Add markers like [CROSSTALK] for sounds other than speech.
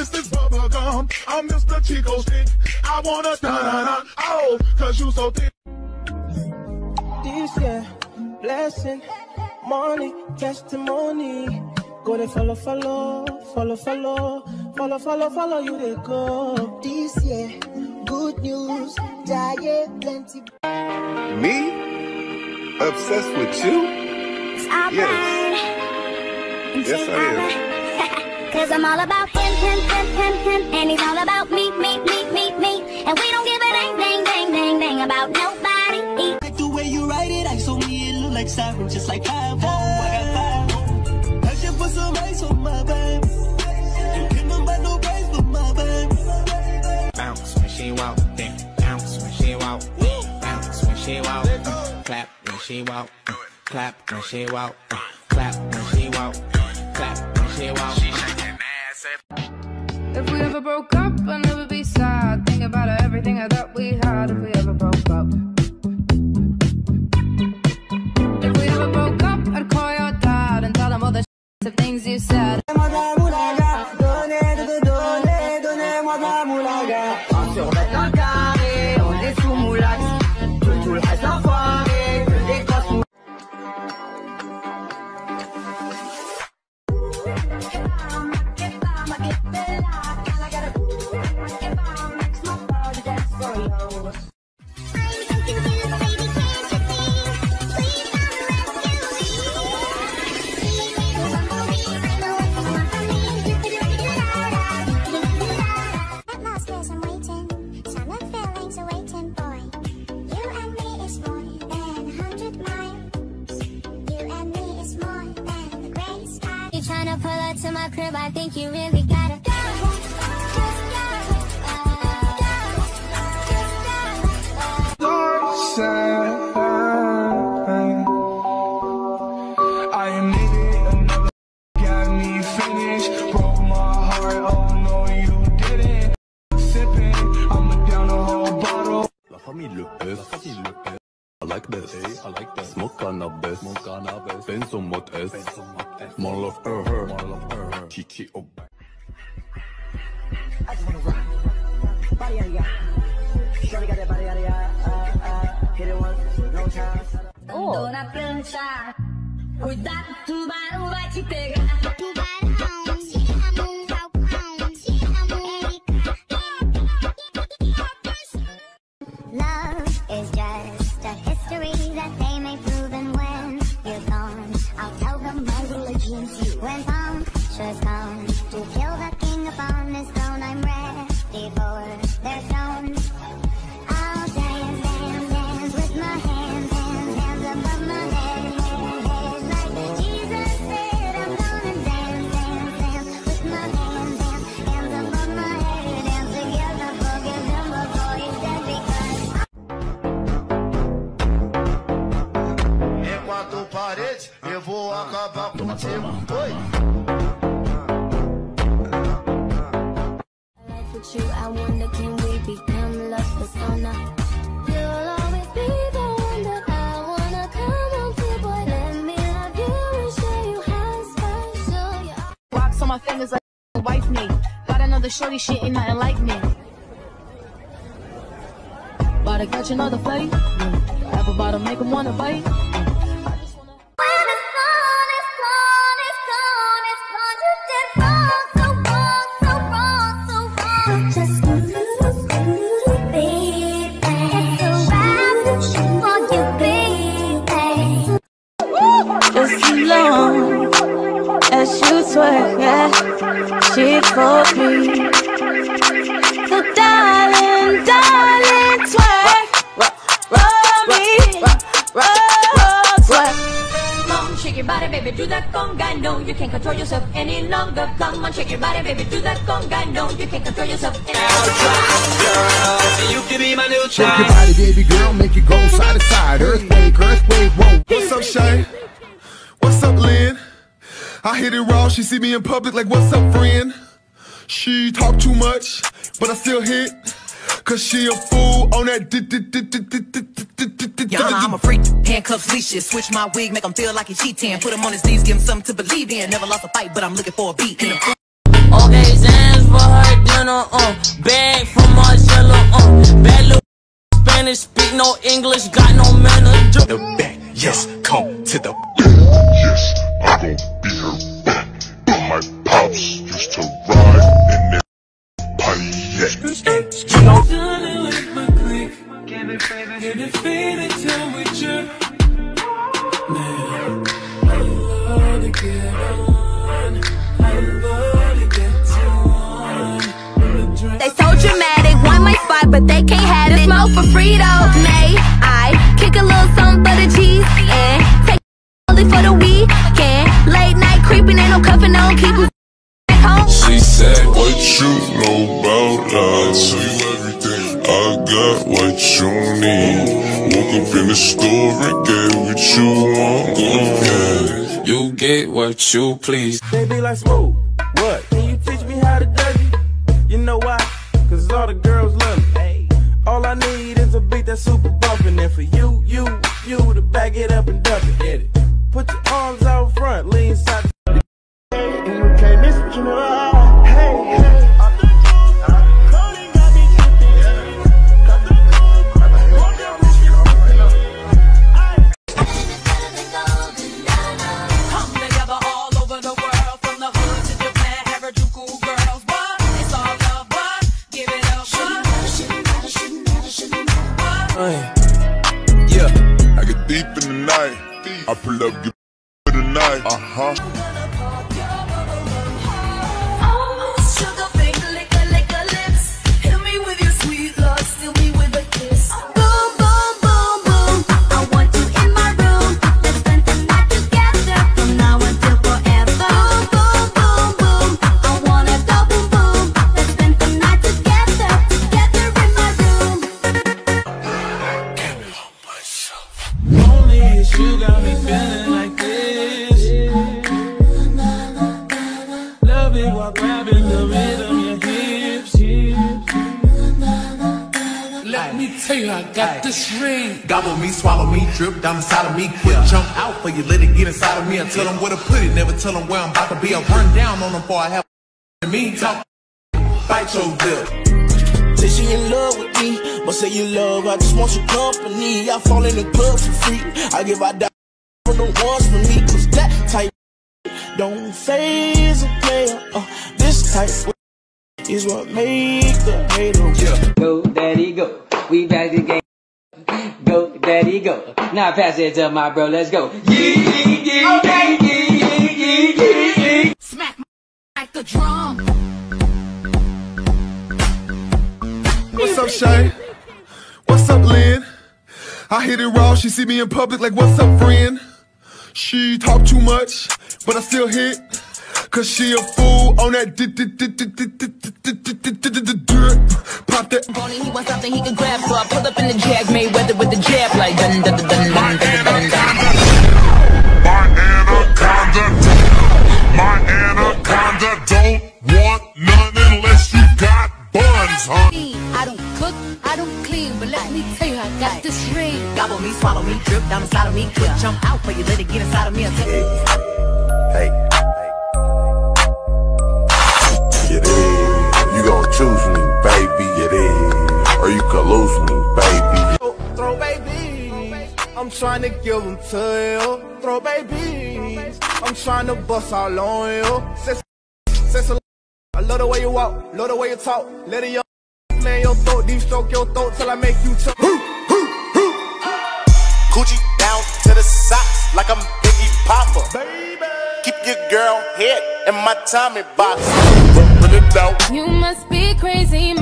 this is bubblegum. I'm Mr. Chico Stick. I wanna da da da. Oh, cause you so thick. This year, blessing, money, testimony. Go to follow, follow, follow, follow, follow, follow, follow you they go. This year, good news, diet, plenty. Me? Obsessed with you? Yes. Yes, I am. [LAUGHS] Cause I'm all about him, him, him, him, him, and he's all about me, me, me, me, me. And we don't give a dang, dang, dang, dang, dang about nobody. Like the way you write it, I saw me, it look like siren, just like five I got five I should put some ice on my babe. You couldn't buy no price for my babe. Bounce when she walk, then bounce when she walk, bounce when she walk, uh, clap when she walk, uh, clap when she walk, uh, clap when she walk, clap when she walk. If we ever broke up, I'd never be sad. Think about everything I thought we had. If we ever broke up. Crib? I think you really gotta go. Just go. Just go. I am needed another [LAUGHS] got me finished. Broke my heart, oh no, you didn't. Sipping, I'ma down the whole bottle. La famille Le Pes. La famille Le Pes. I like this. I like this. Smoke cannabis. Smoke cannabis. Benzo mot S. Benzo mot S. More love her. her. More love her. TKO. I just Andou oh. na prancha. Cuidado, tubarão vai te pegar. Tubarão, se amor. With you, I wonder can we become love persona? You'll always be the one that I wanna come home to, boy. Let me love you and show you how special you are. Rocks on my fingers like wife me. Got another shorty, she ain't nothing like me. About to catch another fight. Apple bottom make 'em wanna bite. I do that conga. No, you can't control yourself any longer. Come on, shake your body, baby, do that conga. No, you can't control yourself any You can be my new Shake your body, baby girl, make it go side to side. Earthquake, earthquake, whoa. What's up, Shay? What's up, Lynn? I hit it raw. She see me in public like, what's up, friend? She talk too much, but I still hit. Cause she a fool on that. Yeah, I'm a freak. Handcuffs, leashes. Switch my wig, make him feel like he's cheating. Put him on his knees, give him something to believe in. Never lost a fight, but I'm looking for a beat. In the Okay, stands for her. Montana, uh. Bag from Margiela, uh. Bad little Spanish, speak no English, got no manners. The back, yes, come to the Yes, I gon' be her back. But my pops used to ride in that Pontiac. Baby, get it, feel till we drip. Man, I love to get on. I love to get to on. They so dramatic, want my spot, but they can't have it. Smoke for Frito, May I kick a little something for the cheese and take only for the weekend. Late night creeping, ain't no cuffing on, keep 'em at home. She said, What you know about love? You need. Woke up in the store and get what you want. You get what you please. Be like, Smooth, what? Can you teach me how to dougie? You know why? Cause all the girls love me. All I need is a beat that's super bumpin'. And for you, you, you to back it up and dump it. Get it. Pull up, Let me tell you, I got this ring. Gobble me, swallow me, drip down inside of me. Quick jump out for you, let it get inside of me. And tell them where to put it, never tell them where I'm about to be. I run down on them before I have to me. Talk, bite your lip. Say she in love with me, but say you love, I just want your company. I fall in the club for free. I give I die for the ones for me, cause that type don't phase a player. Uh, this type is what make the hater. Go, daddy, go. We back the game. Go, daddy, go. Now pass it to my bro. Let's go. Yee, yee, yee, okay. yee, yee, yee, yee, yee. Smack my like a drum. What's up, Shay? What's up, Lynn? I hit it raw. She see me in public like, what's up, friend? She talk too much, but I still hit. Cause she a fool on that drip. Pop that. Pony, he wants something he can grab, so I pull up in the Jag Mayweather with the jab like dun dun dun dun dun dun dun dun. My anaconda, my anaconda don't want none unless you got buns, huh? I don't cook, I don't clean, but let me tell you, I got this ring. Gobble me, swallow me, drip down inside of me. Quick jump out for you, let it get inside of me. Until Hey. Gon' choose me, baby. Get in. Or you could lose me, baby. Throw babies, I'm trying to give them to you. Throw babies, I'm trying to bust all on you. Says, says, I love the way you walk, love the way you talk. Let it your man your throat, deep stroke your throat till I make you choke. Coochie down to the socks like I'm Biggie Popper. Baby. Keep your girl head in my Tommy box. You must be crazy.